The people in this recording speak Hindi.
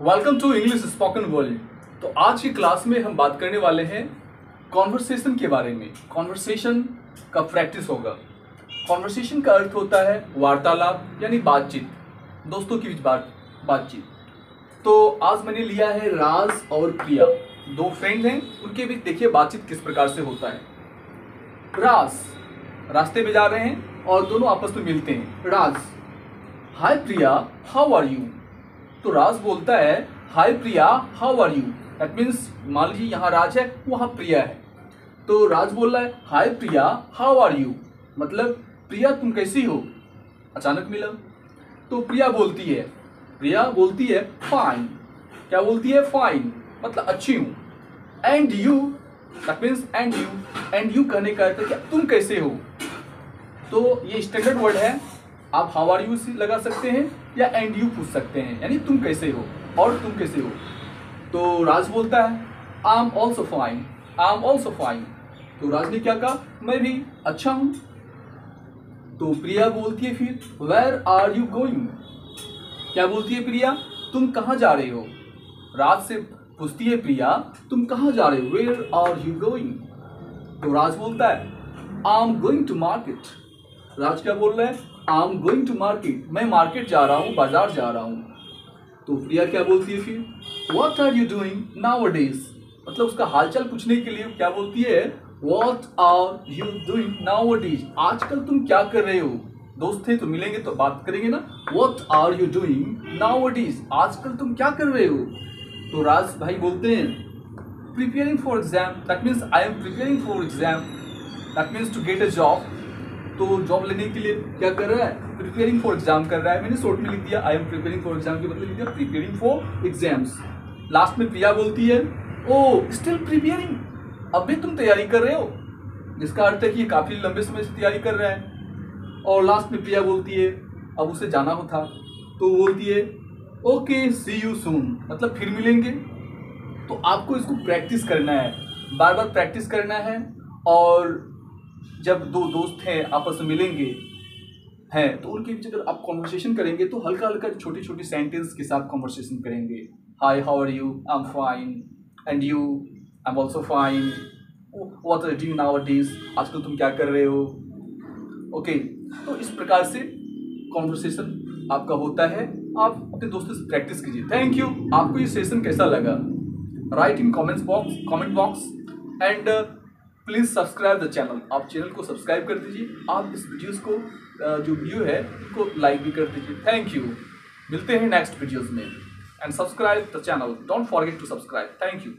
Welcome to English spoken world तो आज की क्लास में हम बात करने वाले हैं कॉन्वर्सेशन के बारे में। कॉन्वर्सेशन का प्रैक्टिस होगा। कॉन्वर्सेशन का अर्थ होता है वार्तालाप, यानी बातचीत। दोस्तों के बीच बात, बातचीत। तो आज मैंने लिया है राज और प्रिया। दो फ्रेंड हैं, उनके बीच देखिए बातचीत किस प्रकार से होता है। राज, रास्ते में जा रहे हैं और दोनों आपस में मिलते हैं। Raj hi Priya how are you तो राज बोलता है, hi Priya how are you that means मान लीजिए यहाँ राज है, वहाँ प्रिया है। तो राज बोल रहा है, hi Priya how are you मतलब प्रिया, तुम कैसी हो? अचानक मिला। तो प्रिया बोलती है, प्रिया बोलती है फाइन क्या बोलती है? फाइन मतलब अच्छी हूँ. And you that means and you and you कहने का तुम कैसे हो? तो ये स्टैंडर्ड वर्ड है आप हाउ आर यू लगा सकते हैं या एंड यू पूछ सकते हैं, यानी तुम कैसे हो और तुम कैसे हो। तो राज बोलता है I am also fine I am also fine तो राज ने क्या कहा, मैं भी अच्छा हूँ। तो प्रिया बोलती है फिर वेर आर यू गोइंग क्या बोलती है प्रिया, तुम कहाँ जा रहे हो? राज से पूछती है प्रिया, तुम कहाँ जा रहे हो? वेयर आर यू गोइंग तो राज बोलता है I am going to market Raj क्या बोल रहा है I am going to market मैं मार्केट जा रहा हूँ, बाज़ार जा रहा हूँ। तो प्रिया क्या बोलती है फिर? What are you doing nowadays मतलब उसका हालचाल पूछने के लिए क्या बोलती है? What are you doing nowadays आजकल तुम क्या कर रहे हो? दोस्त थे तो मिलेंगे तो बात करेंगे ना। What are you doing nowadays आजकल तुम क्या कर रहे हो? तो राज भाई बोलते हैं preparing for exam that means I am preparing for exam that means to get a job तो जॉब लेने के लिए क्या कर रहा है? प्रिपेयरिंग फॉर एग्ज़ाम कर रहा है। मैंने शॉर्ट में लिख दिया I am preparing for exam के बदले लिख दिया प्रिपेयरिंग फॉर एग्ज़ाम्स लास्ट में प्रिया बोलती है, ओ स्टिल प्रिपेयरिंग अब भी तुम तैयारी कर रहे हो? जिसका अर्थ है कि ये काफ़ी लंबे समय से तैयारी कर रहा है। और लास्ट में प्रिया बोलती है, अब उसे जाना हो था। तो बोलती है ओके सी यू सून मतलब फिर मिलेंगे। तो आपको इसको प्रैक्टिस करना है। बार बार प्रैक्टिस करना है और जब दो दोस्त हैं आपस में मिलेंगे हैं तो उनके बीच अगर आप कॉन्वर्सेशन करेंगे तो हल्का हल्का छोटी छोटी सेंटेंस के साथ कॉन्वर्सेशन करेंगे। Hi how are you I am fine and you I am also fine what are do nowadays आजकल तुम क्या कर रहे हो? ओके okay, तो इस प्रकार से कॉन्वर्सेशन आपका होता है। आप अपने दोस्तों से प्रैक्टिस कीजिए। थैंक यू आपको ये सेशन कैसा लगा? Write in comments box comment box and please subscribe the channel. आप चैनल को सब्सक्राइब कर दीजिए। आप इस वीडियोस को जो व्यू है उसको लाइक भी कर दीजिए। थैंक यू मिलते हैं नेक्स्ट वीडियोस में। And subscribe the channel don't forget to subscribe thank you